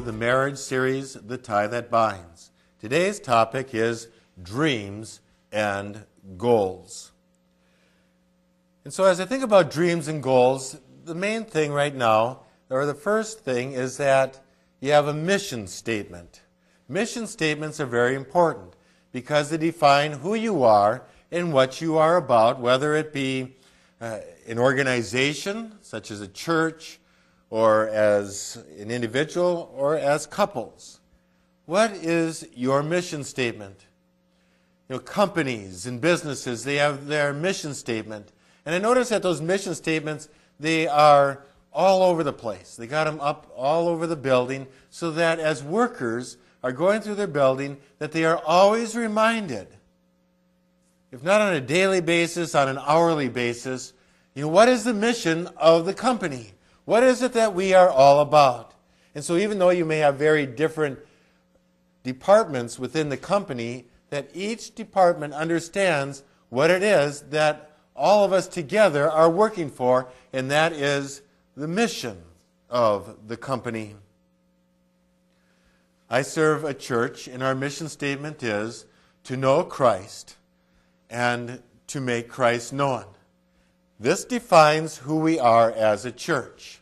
the marriage series, The Tie That Binds. Today's topic is dreams and goals. And so, as I think about dreams and goals, the main thing right now, or the first thing, is that you have a mission statement. Mission statements are very important because they define who you are and what you are about, whether it be uh, an organization, such as a church, or as an individual, or as couples. What is your mission statement? You know, companies and businesses, they have their mission statement. And I notice that those mission statements, they are all over the place. They got them up all over the building so that as workers are going through their building, that they are always reminded, if not on a daily basis, on an hourly basis, you know, what is the mission of the company? What is it that we are all about? And so even though you may have very different departments within the company, that each department understands what it is that all of us together are working for, and that is the mission of the company. I serve a church, and our mission statement is to know Christ and to make Christ known. This defines who we are as a church.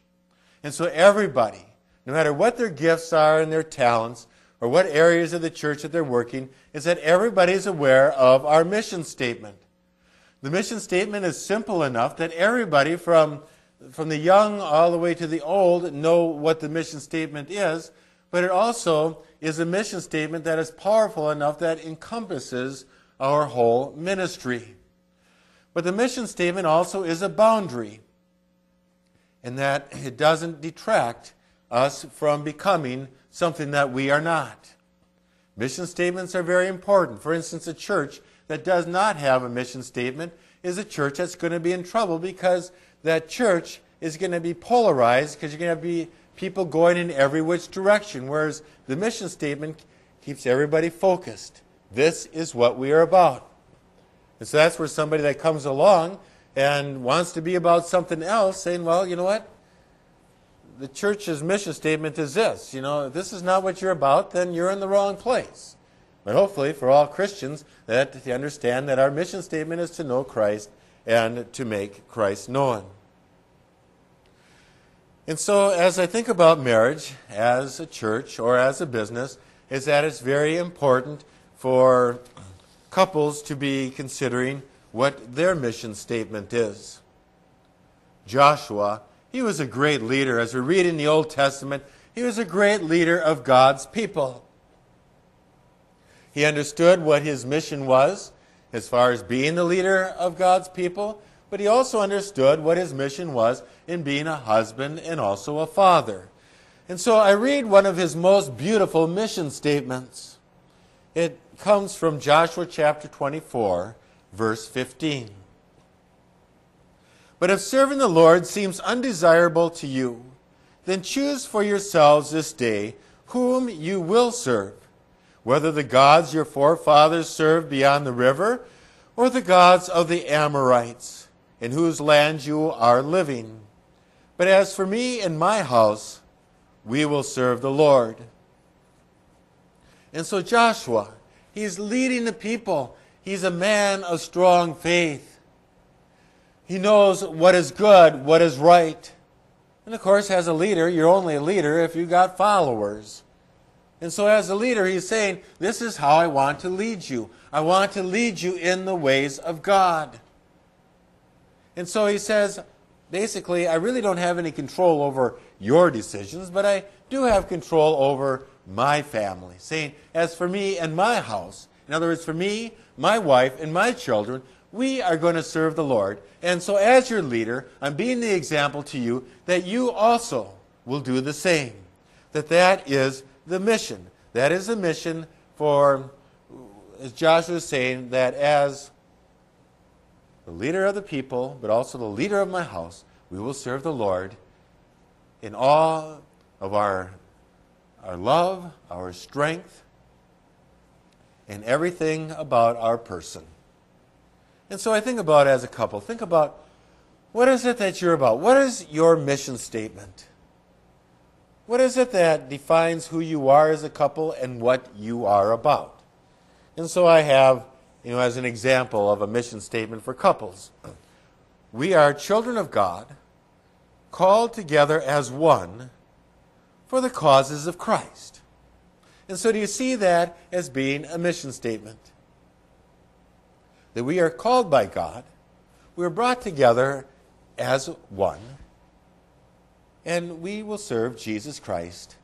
And so, everybody, no matter what their gifts are and their talents, or what areas of the church that they're working, is that everybody is aware of our mission statement. The mission statement is simple enough that everybody from, from the young all the way to the old know what the mission statement is, but it also is a mission statement that is powerful enough that encompasses our whole ministry. But the mission statement also is a boundary, in that it doesn't detract us from becoming something that we are not. Mission statements are very important. For instance, a church that does not have a mission statement is a church that's going to be in trouble because that church is going to be polarized because you're going to be people going in every which direction, whereas the mission statement keeps everybody focused. This is what we are about. And so that's where somebody that comes along and wants to be about something else, saying, well, you know what? The church's mission statement is this. You know, if this is not what you're about, then you're in the wrong place. But hopefully, for all Christians, that they understand that our mission statement is to know Christ and to make Christ known. And so, as I think about marriage as a church or as a business, is that it's very important for couples to be considering what their mission statement is. Joshua, he was a great leader. As we read in the Old Testament, he was a great leader of God's people. He understood what his mission was as far as being the leader of God's people, but he also understood what his mission was in being a husband and also a father. And so I read one of his most beautiful mission statements. It comes from Joshua chapter 24, verse 15. But if serving the Lord seems undesirable to you, then choose for yourselves this day whom you will serve, whether the gods your forefathers served beyond the river, or the gods of the Amorites in whose land you are living. But as for me and my house, we will serve the Lord. And so Joshua, he's leading the people. He's a man of strong faith. He knows what is good, what is right. And of course, as a leader, you're only a leader if you've got followers. And so, as a leader, he's saying, This is how I want to lead you. I want to lead you in the ways of God. And so he says, basically, I really don't have any control over your decisions, but I do have control over my family. Saying, as for me and my house, in other words, for me, my wife, and my children, we are going to serve the Lord. And so, as your leader, I'm being the example to you that you also will do the same. That that is the mission. That is the mission for, as Joshua is saying, that as the leader of the people, but also the leader of my house, we will serve the Lord in all of our, our love, our strength, and everything about our person. And so I think about as a couple, think about what is it that you're about? What is your mission statement? What is it that defines who you are as a couple and what you are about? And so I have, you know, as an example of a mission statement for couples. We are children of God, called together as one for the causes of Christ. And so do you see that as being a mission statement? That we are called by God, we are brought together as one, and we will serve Jesus Christ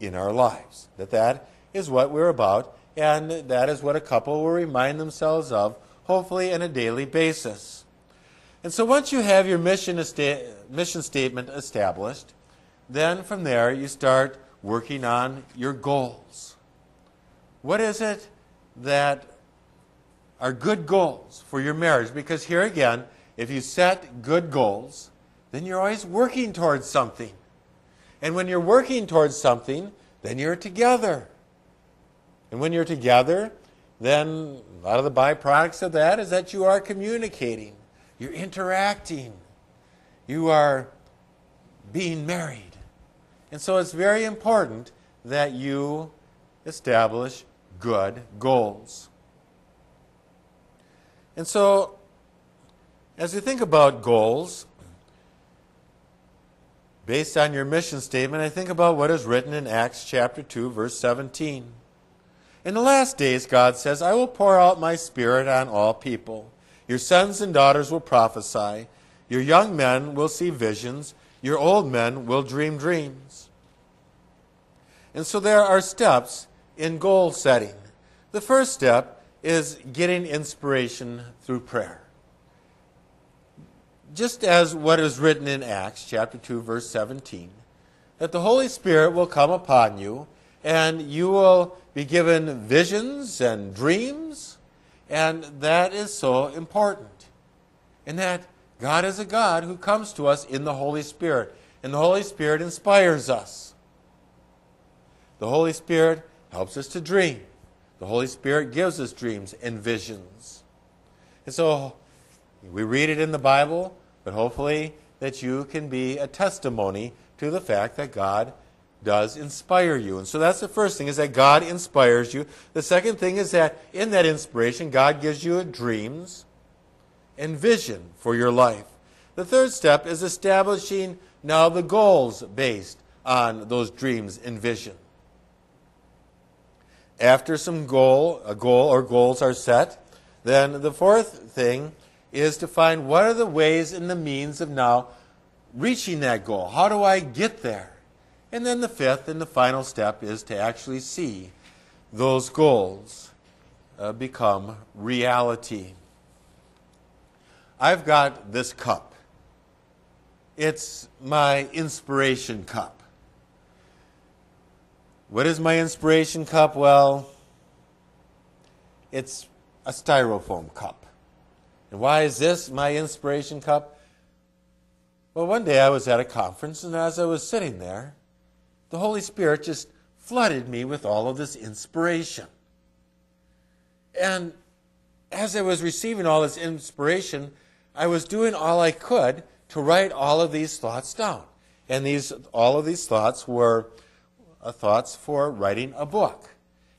in our lives. That that is what we're about, and that is what a couple will remind themselves of, hopefully on a daily basis. And so once you have your mission, esta- mission statement established, then from there you start working on your goals. What is it that are good goals for your marriage? Because here again, if you set good goals, then you're always working towards something. And when you're working towards something, then you're together. And when you're together, then a lot of the byproducts of that is that you are communicating, you're interacting, you are being married. And so it's very important that you establish good goals. And so, as you think about goals, based on your mission statement, I think about what is written in Acts chapter 2, verse 17. In the last days, God says, I will pour out my spirit on all people. Your sons and daughters will prophesy. Your young men will see visions. Your old men will dream dreams. And so there are steps in goal setting. The first step is getting inspiration through prayer. Just as what is written in Acts chapter 2 verse 17, that the Holy Spirit will come upon you and you will be given visions and dreams, and that is so important. And that God is a God who comes to us in the Holy Spirit, and the Holy Spirit inspires us. The Holy Spirit helps us to dream. The Holy Spirit gives us dreams and visions. And so we read it in the Bible, but hopefully that you can be a testimony to the fact that God does inspire you. And so that's the first thing is that God inspires you. The second thing is that in that inspiration, God gives you dreams and vision for your life. The third step is establishing now the goals based on those dreams and vision. After some goal, a goal or goals are set, then the fourth thing is to find what are the ways and the means of now reaching that goal. How do I get there? And then the fifth and the final step is to actually see those goals uh, become reality. I've got this cup. It's my inspiration cup. What is my inspiration cup? Well, it's a styrofoam cup. And why is this my inspiration cup? Well, one day I was at a conference, and as I was sitting there, the Holy Spirit just flooded me with all of this inspiration. And as I was receiving all this inspiration, I was doing all I could to write all of these thoughts down. And these, all of these thoughts were uh, thoughts for writing a book.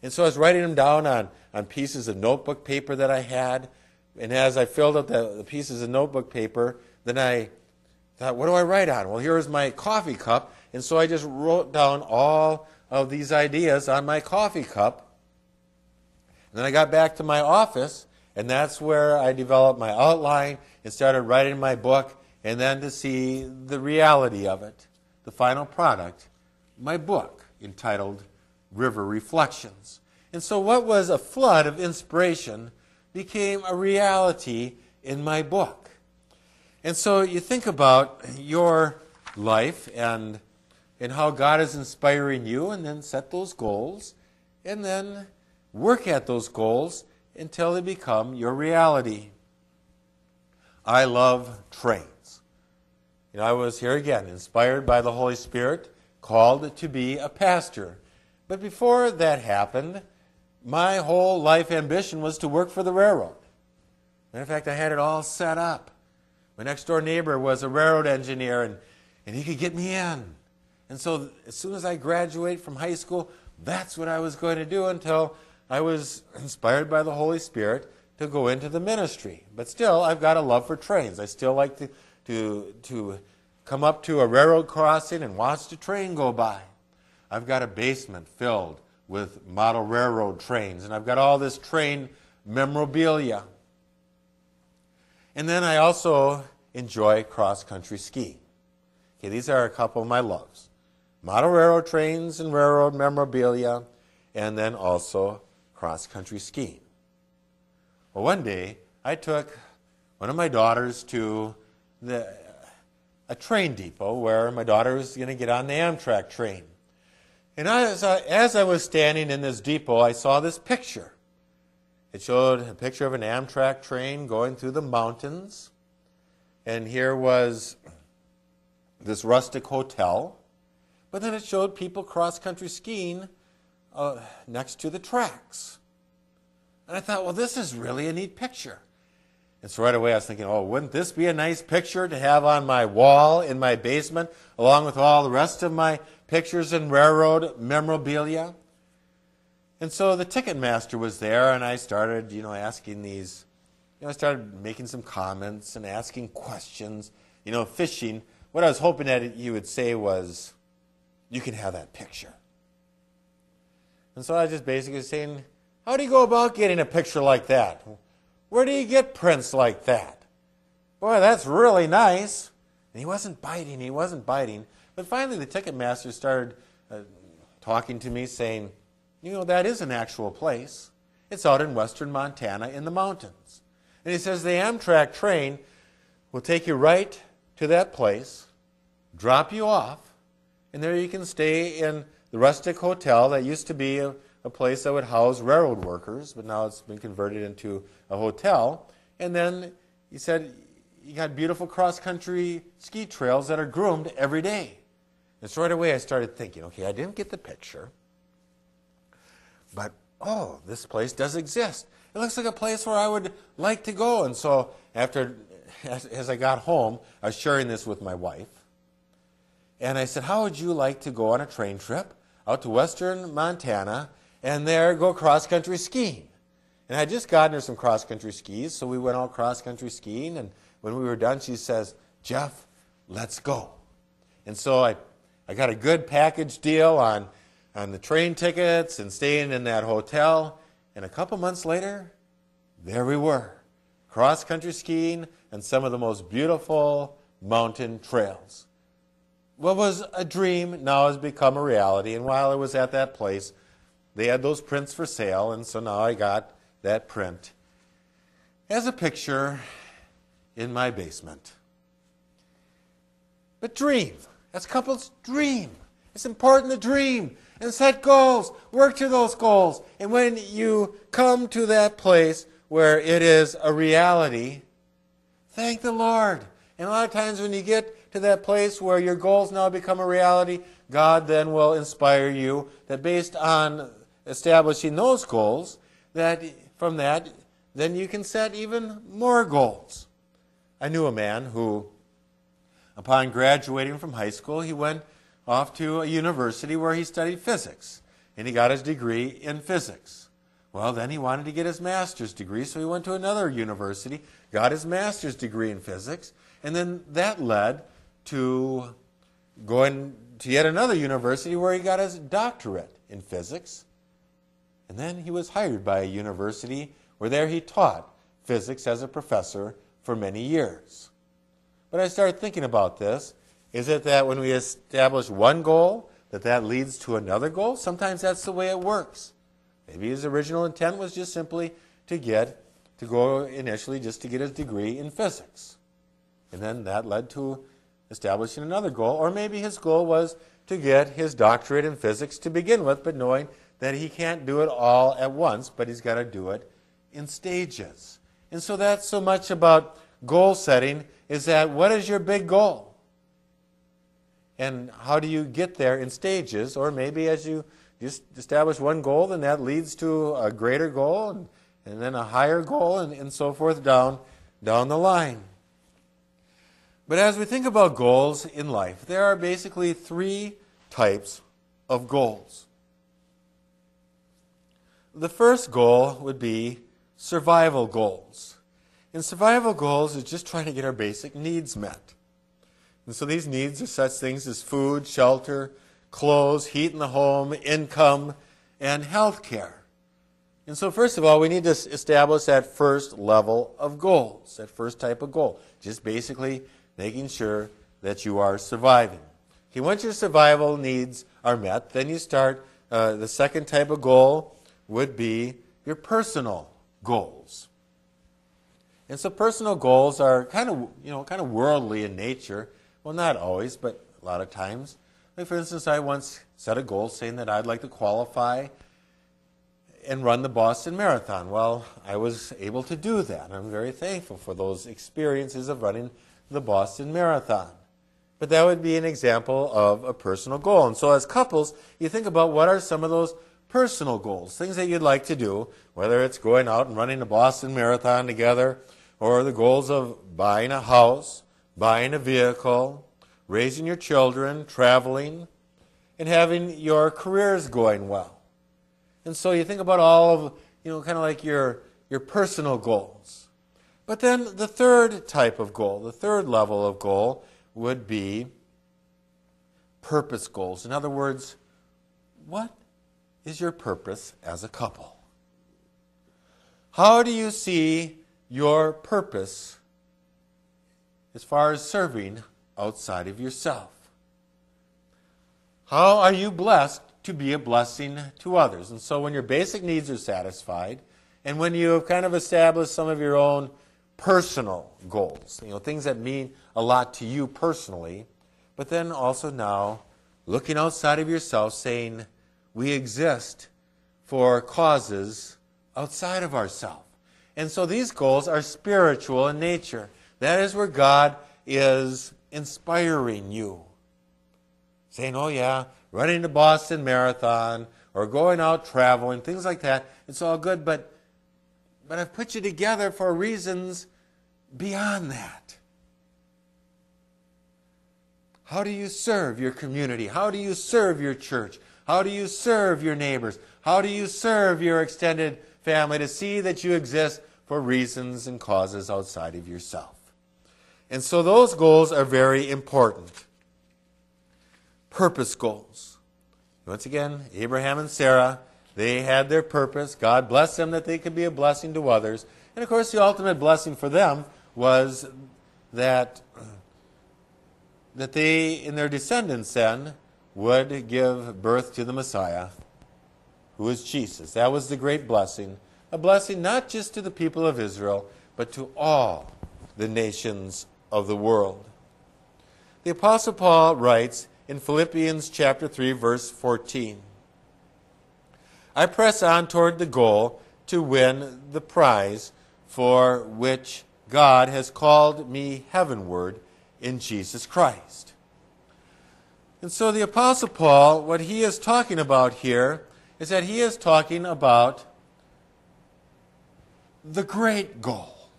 And so I was writing them down on, on pieces of notebook paper that I had. And as I filled up the, the pieces of notebook paper, then I thought, what do I write on? Well, here is my coffee cup. And so I just wrote down all of these ideas on my coffee cup. And then I got back to my office, and that's where I developed my outline and started writing my book, and then to see the reality of it, the final product, my book entitled River Reflections. And so, what was a flood of inspiration became a reality in my book. And so, you think about your life and, and how God is inspiring you, and then set those goals, and then work at those goals until they become your reality. I love trains. You know, I was here again, inspired by the Holy Spirit called to be a pastor. But before that happened, my whole life ambition was to work for the railroad. Matter of fact, I had it all set up. My next door neighbor was a railroad engineer, and, and he could get me in. And so as soon as I graduate from high school, that's what I was going to do until I was inspired by the Holy Spirit to go into the ministry. But still, I've got a love for trains. I still like to, to, to come up to a railroad crossing and watch the train go by. I've got a basement filled with model railroad trains, and I've got all this train memorabilia. And then I also enjoy cross country skiing. Okay, these are a couple of my loves model railroad trains and railroad memorabilia, and then also cross country skiing. Well, one day I took one of my daughters to the, a train depot where my daughter was going to get on the Amtrak train. And as I, as I was standing in this depot, I saw this picture. It showed a picture of an Amtrak train going through the mountains. And here was this rustic hotel. But then it showed people cross country skiing uh, next to the tracks. And I thought, well, this is really a neat picture. And so right away I was thinking, oh, wouldn't this be a nice picture to have on my wall in my basement, along with all the rest of my pictures and railroad memorabilia? And so the ticket master was there, and I started, you know, asking these, you know, I started making some comments and asking questions, you know, fishing. What I was hoping that you would say was, you can have that picture. And so I was just basically saying, how do you go about getting a picture like that? Where do you get prints like that? Boy, that's really nice. And he wasn't biting, he wasn't biting. But finally, the ticket master started uh, talking to me, saying, You know, that is an actual place. It's out in western Montana in the mountains. And he says, The Amtrak train will take you right to that place, drop you off, and there you can stay in the rustic hotel that used to be a, a place that would house railroad workers, but now it's been converted into a hotel. And then he said, you got beautiful cross country ski trails that are groomed every day. And so right away I started thinking, okay, I didn't get the picture, but oh, this place does exist. It looks like a place where I would like to go. And so after, as, as I got home, I was sharing this with my wife. And I said, How would you like to go on a train trip out to western Montana and there go cross country skiing? And I just gotten her some cross country skis, so we went all cross country skiing. And when we were done, she says, Jeff, let's go. And so I, I got a good package deal on, on the train tickets and staying in that hotel. And a couple months later, there we were, cross country skiing and some of the most beautiful mountain trails what was a dream now has become a reality. And while I was at that place, they had those prints for sale, and so now I got that print as a picture in my basement. But dream. That's couples dream. It's important to dream and set goals. Work to those goals. And when you come to that place where it is a reality, thank the Lord. And a lot of times when you get to that place where your goals now become a reality, God then will inspire you that based on establishing those goals, that from that, then you can set even more goals. I knew a man who, upon graduating from high school, he went off to a university where he studied physics, and he got his degree in physics. Well, then he wanted to get his master's degree, so he went to another university, got his master's degree in physics, and then that led to going to yet another university where he got his doctorate in physics. And then he was hired by a university where there he taught physics as a professor for many years. But I started thinking about this. Is it that when we establish one goal, that that leads to another goal? Sometimes that's the way it works. Maybe his original intent was just simply to get, to go initially just to get his degree in physics. And then that led to establishing another goal, or maybe his goal was to get his doctorate in physics to begin with, but knowing that he can't do it all at once, but he's got to do it in stages. And so that's so much about goal setting is that what is your big goal? And how do you get there in stages? Or maybe as you just establish one goal, then that leads to a greater goal and, and then a higher goal and, and so forth down, down the line. But as we think about goals in life, there are basically three types of goals. The first goal would be survival goals. And survival goals is just trying to get our basic needs met. And so these needs are such things as food, shelter, clothes, heat in the home, income, and health care. And so, first of all, we need to establish that first level of goals, that first type of goal. Just basically making sure that you are surviving. Okay, once your survival needs are met, then you start. Uh, the second type of goal would be your personal goals. And so personal goals are kind of, you know, kind of worldly in nature. Well, not always, but a lot of times. Like for instance, I once set a goal saying that I'd like to qualify and run the Boston Marathon. Well, I was able to do that. I'm very thankful for those experiences of running the Boston Marathon. But that would be an example of a personal goal. And so as couples, you think about what are some of those personal goals, things that you'd like to do, whether it's going out and running the Boston Marathon together, or the goals of buying a house, buying a vehicle, raising your children, traveling, and having your careers going well. And so you think about all of, you know, kind of like your, your personal goals. But then the third type of goal, the third level of goal, would be purpose goals. In other words, what is your purpose as a couple? How do you see your purpose as far as serving outside of yourself? How are you blessed to be a blessing to others? And so when your basic needs are satisfied, and when you have kind of established some of your own personal goals, you know, things that mean a lot to you personally, but then also now looking outside of yourself saying, we exist for causes outside of ourselves. And so these goals are spiritual in nature. That is where God is inspiring you. Saying, oh, yeah, running the Boston Marathon or going out traveling, things like that. It's all good, but, but I've put you together for reasons beyond that. How do you serve your community? How do you serve your church? How do you serve your neighbors? How do you serve your extended family to see that you exist for reasons and causes outside of yourself? And so those goals are very important. Purpose goals. Once again, Abraham and Sarah, they had their purpose. God blessed them that they could be a blessing to others. And of course, the ultimate blessing for them was that, that they, in their descendants, then, would give birth to the Messiah, who is Jesus. That was the great blessing. A blessing not just to the people of Israel, but to all the nations of the world. The Apostle Paul writes in Philippians chapter 3, verse 14 I press on toward the goal to win the prize for which God has called me heavenward in Jesus Christ. And so the Apostle Paul, what he is talking about here is that he is talking about the great goal.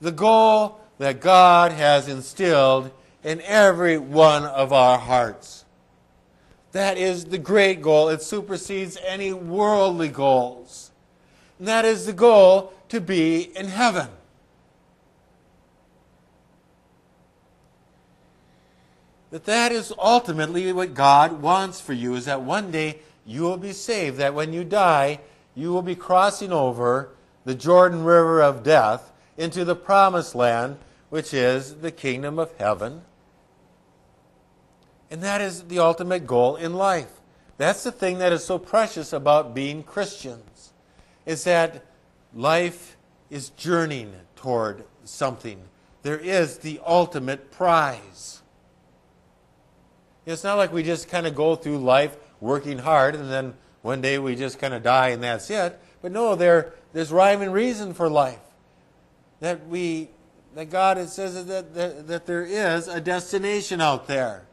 The goal that God has instilled in every one of our hearts. That is the great goal. It supersedes any worldly goals. And that is the goal to be in heaven. that that is ultimately what God wants for you is that one day you will be saved, that when you die, you will be crossing over the Jordan River of death into the promised land, which is the kingdom of heaven. And that is the ultimate goal in life. That's the thing that is so precious about being Christians, is that life is journeying toward something. There is the ultimate prize. It's not like we just kind of go through life working hard and then one day we just kind of die and that's it. But no, there, there's rhyme and reason for life. That we, that God it says that, that, that there is a destination out there.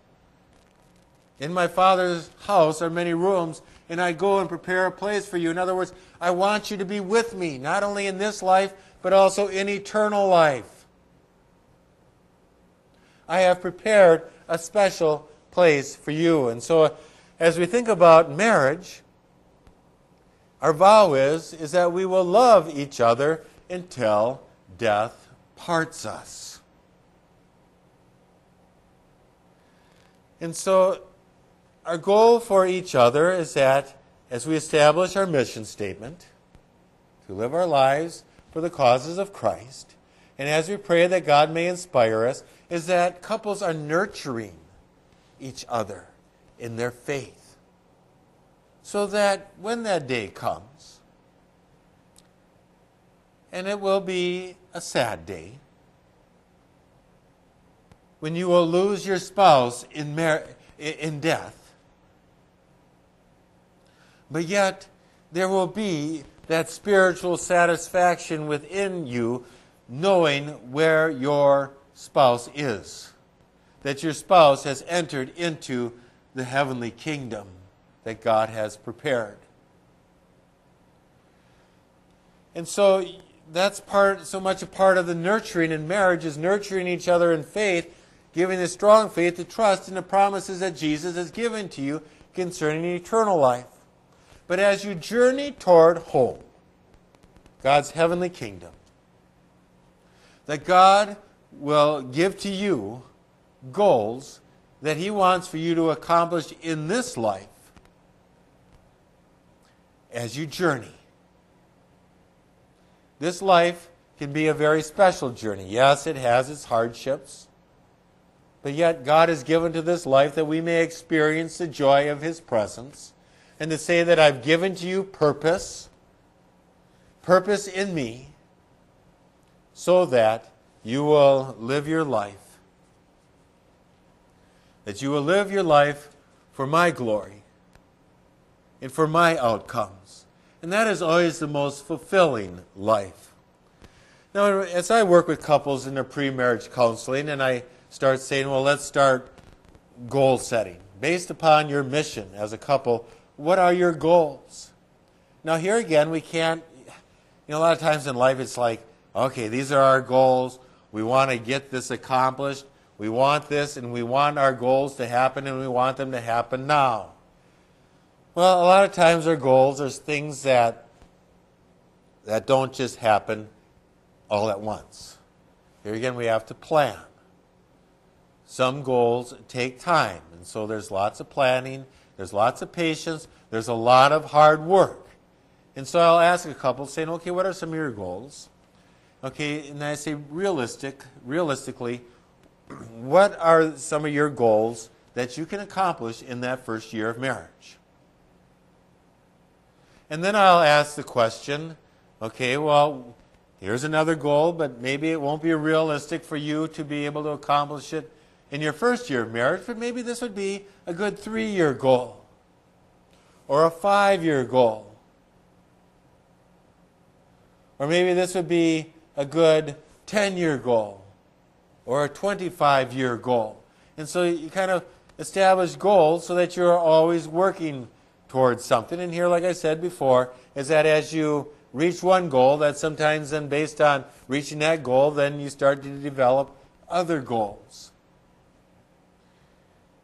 In my Father's house are many rooms, and I go and prepare a place for you. In other words, I want you to be with me, not only in this life, but also in eternal life. I have prepared a special place for you. And so, as we think about marriage, our vow is, is that we will love each other until death parts us. And so, our goal for each other is that as we establish our mission statement, to live our lives for the causes of Christ, and as we pray that God may inspire us, is that couples are nurturing each other in their faith. So that when that day comes, and it will be a sad day, when you will lose your spouse in, in death, but yet there will be that spiritual satisfaction within you knowing where your spouse is. That your spouse has entered into the heavenly kingdom that God has prepared. And so that's part so much a part of the nurturing in marriage is nurturing each other in faith, giving a strong faith to trust in the promises that Jesus has given to you concerning eternal life. But as you journey toward home, God's heavenly kingdom, that God will give to you goals that He wants for you to accomplish in this life as you journey. This life can be a very special journey. Yes, it has its hardships, but yet God has given to this life that we may experience the joy of His presence and to say that I've given to you purpose, purpose in me, so that you will live your life. That you will live your life for my glory and for my outcomes. And that is always the most fulfilling life. Now, as I work with couples in their pre marriage counseling, and I start saying, well, let's start goal setting. Based upon your mission as a couple, what are your goals? Now, here again, we can't, you know, a lot of times in life it's like, okay, these are our goals. We want to get this accomplished. We want this, and we want our goals to happen, and we want them to happen now. Well, a lot of times our goals are things that that don't just happen all at once. Here again, we have to plan. Some goals take time, and so there's lots of planning, there's lots of patience, there's a lot of hard work. And so I'll ask a couple, saying, okay, what are some of your goals? Okay, and I say realistic, realistically, what are some of your goals that you can accomplish in that first year of marriage? And then I'll ask the question, okay, well, here's another goal, but maybe it won't be realistic for you to be able to accomplish it in your first year of marriage, but maybe this would be a good three year goal or a five year goal. Or maybe this would be a good 10 year goal or a 25 year goal. And so you kind of establish goals so that you're always working towards something. And here, like I said before, is that as you reach one goal, that sometimes then based on reaching that goal, then you start to develop other goals.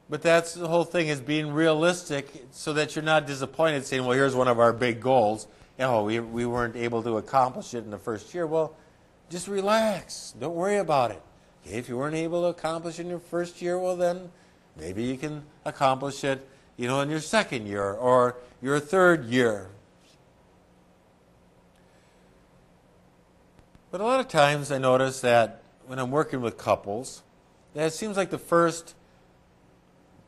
But that's the whole thing is being realistic so that you're not disappointed saying, well, here's one of our big goals. Oh, we, we weren't able to accomplish it in the first year. Well, just relax. Don't worry about it. If you weren't able to accomplish it in your first year, well then maybe you can accomplish it, you know, in your second year or your third year. But a lot of times I notice that when I'm working with couples, that it seems like the first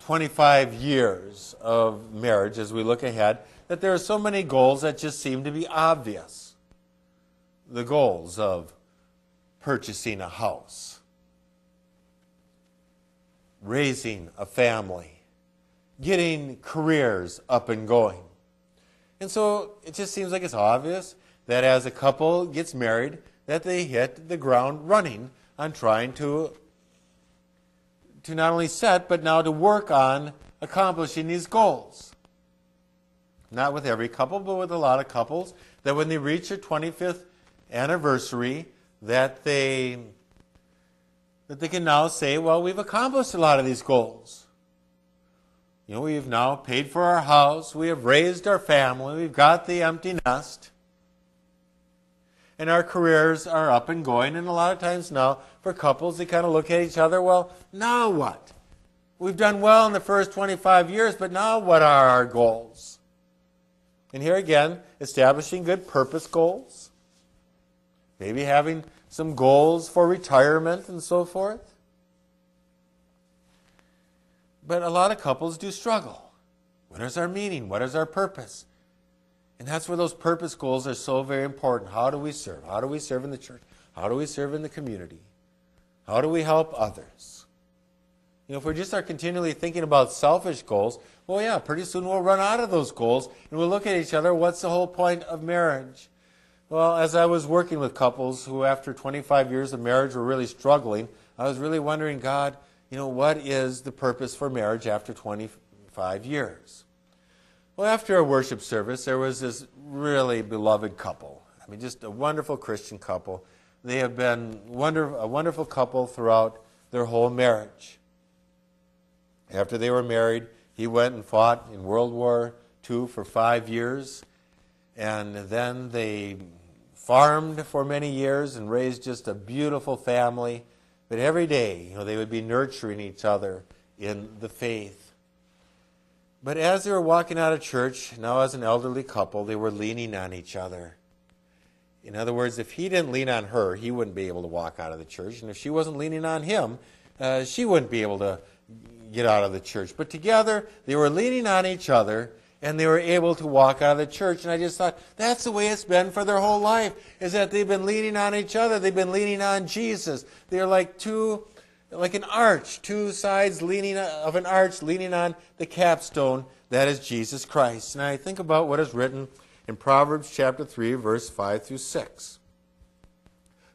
25 years of marriage as we look ahead, that there are so many goals that just seem to be obvious. The goals of purchasing a house, raising a family, getting careers up and going. And so it just seems like it's obvious that as a couple gets married, that they hit the ground running on trying to to not only set but now to work on accomplishing these goals. Not with every couple, but with a lot of couples that when they reach their 25th anniversary, that they that they can now say, well, we've accomplished a lot of these goals. You know, we've now paid for our house, we have raised our family, we've got the empty nest, and our careers are up and going. And a lot of times now, for couples, they kind of look at each other, well, now what? We've done well in the first 25 years, but now what are our goals? And here again, establishing good purpose goals, maybe having some goals for retirement and so forth. But a lot of couples do struggle. What is our meaning? What is our purpose? And that's where those purpose goals are so very important. How do we serve? How do we serve in the church? How do we serve in the community? How do we help others? You know, if we just are continually thinking about selfish goals, well, yeah, pretty soon we'll run out of those goals and we'll look at each other. What's the whole point of marriage? Well, as I was working with couples who, after 25 years of marriage, were really struggling, I was really wondering, God, you know, what is the purpose for marriage after 25 years? Well, after a worship service, there was this really beloved couple. I mean, just a wonderful Christian couple. They have been wonder, a wonderful couple throughout their whole marriage. After they were married, he went and fought in World War II for five years, and then they farmed for many years and raised just a beautiful family. But every day, you know, they would be nurturing each other in the faith. But as they were walking out of church, now as an elderly couple, they were leaning on each other. In other words, if he didn't lean on her, he wouldn't be able to walk out of the church. And if she wasn't leaning on him, uh, she wouldn't be able to get out of the church. But together, they were leaning on each other and they were able to walk out of the church. And I just thought, that's the way it's been for their whole life, is that they've been leaning on each other. They've been leaning on Jesus. They're like two, like an arch, two sides leaning uh, of an arch leaning on the capstone that is Jesus Christ. And I think about what is written in Proverbs chapter 3, verse 5 through 6.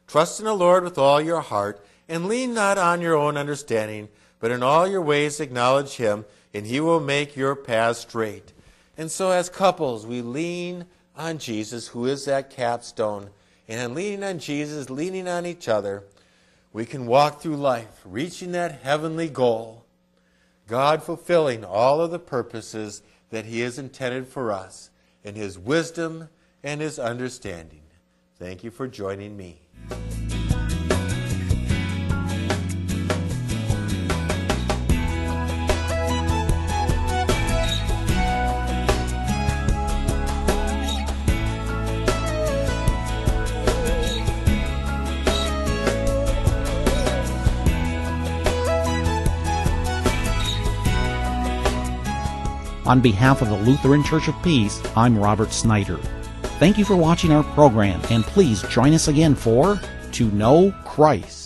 Trust in the Lord with all your heart, and lean not on your own understanding, but in all your ways acknowledge him, and he will make your paths straight. And so, as couples, we lean on Jesus, who is that capstone. And in leaning on Jesus, leaning on each other, we can walk through life, reaching that heavenly goal. God fulfilling all of the purposes that He has intended for us in His wisdom and His understanding. Thank you for joining me. On behalf of the Lutheran Church of Peace, I'm Robert Snyder. Thank you for watching our program, and please join us again for To Know Christ.